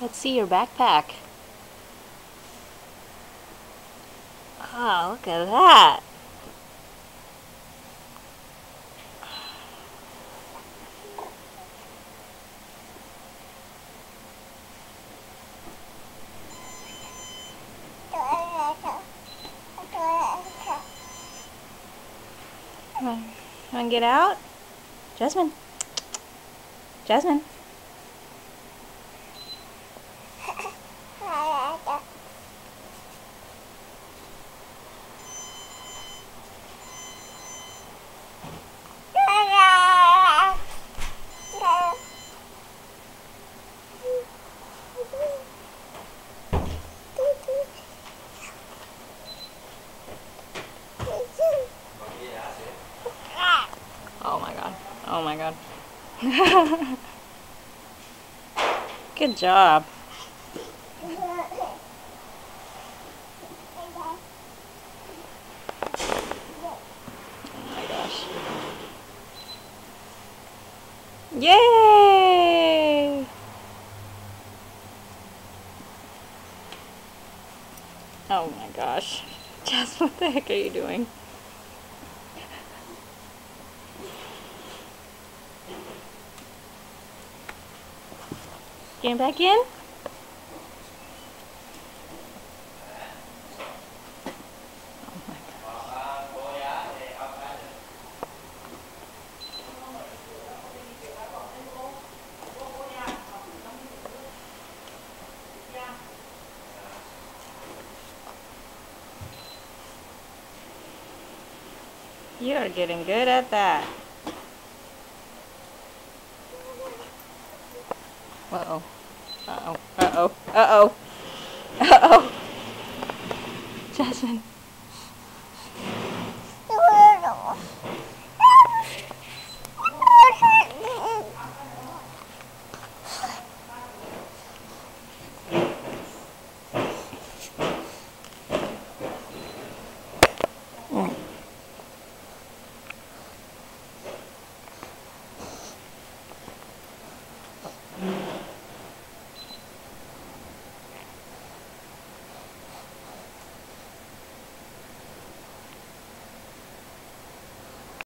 Let's see your backpack. Oh, look at that. Come on. Want to get out? Jasmine. Jasmine. Oh my god. Oh my god. Good job. Oh my gosh. Yay! Oh my gosh. Jess, what the heck are you doing? Getting back in? You are getting good at that. Uh-oh. Uh-oh. Uh-oh. Uh-oh. Uh-oh. Jasmine.